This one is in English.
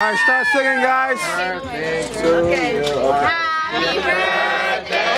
All right, start singing, guys. Okay. okay. Happy birthday.